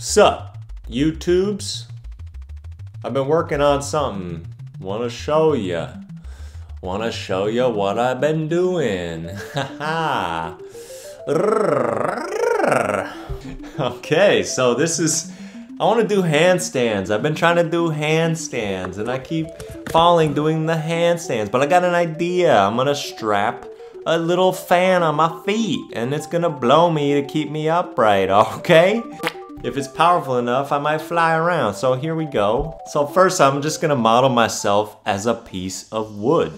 Sup, YouTubes? I've been working on something. Wanna show ya. Wanna show ya what I've been doing. Haha. okay, so this is. I want to do handstands. I've been trying to do handstands and I keep falling doing the handstands, but I got an idea. I'm gonna strap a little fan on my feet and it's gonna blow me to keep me upright, okay? If it's powerful enough, I might fly around. So here we go. So first I'm just gonna model myself as a piece of wood.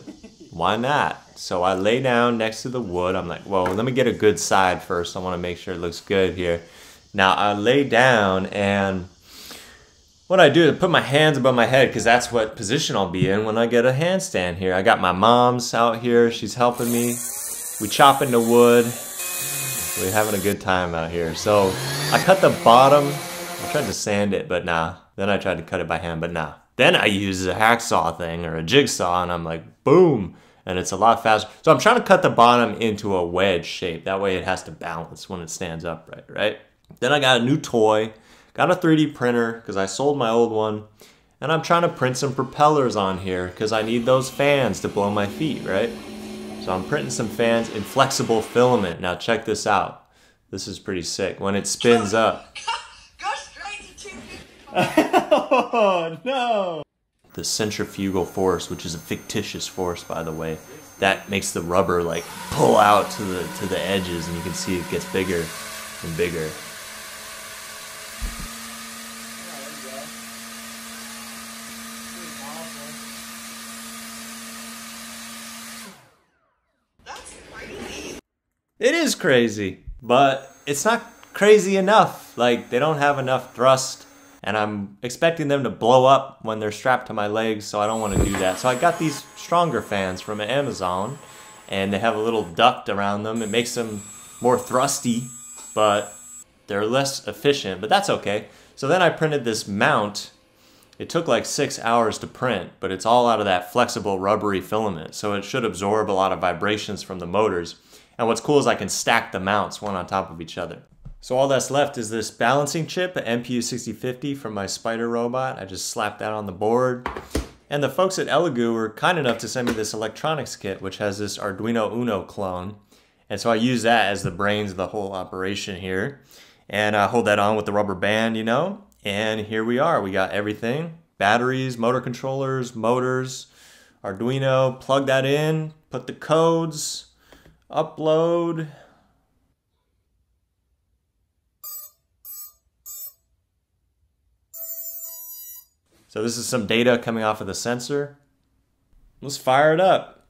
Why not? So I lay down next to the wood. I'm like, whoa, let me get a good side first. I wanna make sure it looks good here. Now I lay down and what I do is put my hands above my head because that's what position I'll be in when I get a handstand here. I got my mom's out here. She's helping me. We chop into wood. We're having a good time out here. So I cut the bottom. I tried to sand it, but nah. Then I tried to cut it by hand, but nah. Then I use a hacksaw thing or a jigsaw and I'm like, boom. And it's a lot faster. So I'm trying to cut the bottom into a wedge shape. That way it has to balance when it stands upright, right? Then I got a new toy. Got a 3D printer because I sold my old one. And I'm trying to print some propellers on here because I need those fans to blow my feet, right? So I'm printing some fans in flexible filament. Now check this out. This is pretty sick. When it spins up. Go straight to 250. oh no! The centrifugal force, which is a fictitious force by the way, that makes the rubber like pull out to the to the edges and you can see it gets bigger and bigger. It is crazy, but it's not crazy enough. Like, they don't have enough thrust, and I'm expecting them to blow up when they're strapped to my legs, so I don't want to do that. So I got these stronger fans from Amazon, and they have a little duct around them. It makes them more thrusty, but they're less efficient, but that's okay. So then I printed this mount. It took like six hours to print, but it's all out of that flexible rubbery filament, so it should absorb a lot of vibrations from the motors. And what's cool is I can stack the mounts one on top of each other. So all that's left is this balancing chip, a MPU6050 from my Spider robot. I just slapped that on the board. And the folks at Elegoo were kind enough to send me this electronics kit, which has this Arduino Uno clone. And so I use that as the brains of the whole operation here. And I hold that on with the rubber band, you know. And here we are. We got everything. Batteries, motor controllers, motors, Arduino. Plug that in, put the codes, upload. So this is some data coming off of the sensor. Let's fire it up.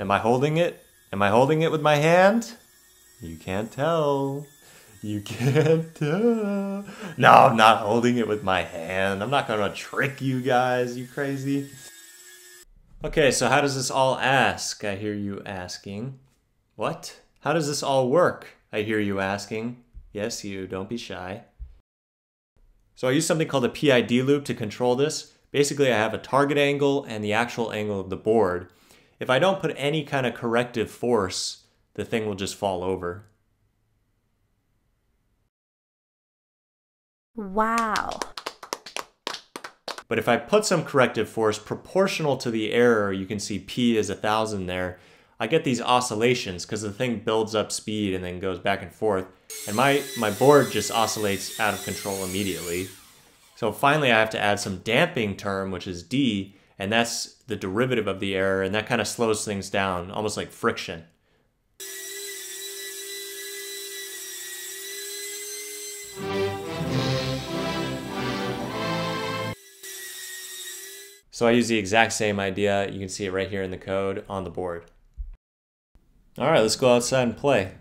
Am I holding it? Am I holding it with my hand? You can't tell. You can't tell. No, I'm not holding it with my hand. I'm not gonna trick you guys, you crazy. Okay, so how does this all ask? I hear you asking. What? How does this all work? I hear you asking. Yes, you, don't be shy. So I use something called a PID loop to control this. Basically, I have a target angle and the actual angle of the board. If I don't put any kind of corrective force, the thing will just fall over. Wow. But if I put some corrective force proportional to the error, you can see P is a thousand there, I get these oscillations because the thing builds up speed and then goes back and forth. And my, my board just oscillates out of control immediately. So finally I have to add some damping term, which is D, and that's the derivative of the error, and that kind of slows things down, almost like friction. So I use the exact same idea. You can see it right here in the code on the board. All right, let's go outside and play.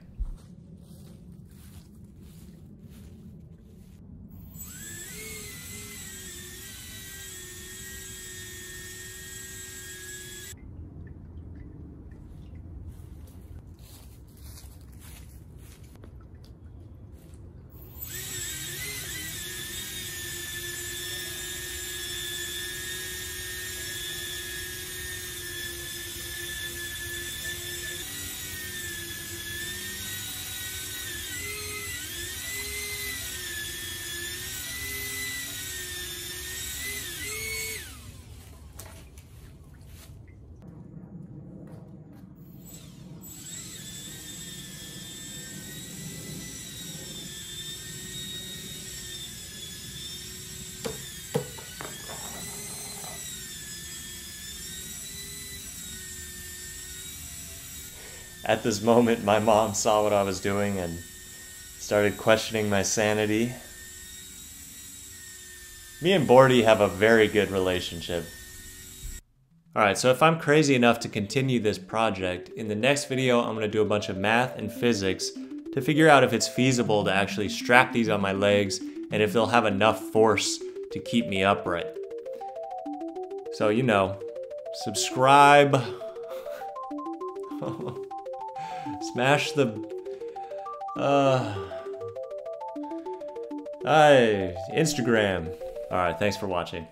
At this moment, my mom saw what I was doing and started questioning my sanity. Me and Bordy have a very good relationship. Alright, so if I'm crazy enough to continue this project, in the next video I'm going to do a bunch of math and physics to figure out if it's feasible to actually strap these on my legs and if they'll have enough force to keep me upright. So, you know, subscribe. Smash the. Uh. Hi, Instagram. Alright, thanks for watching.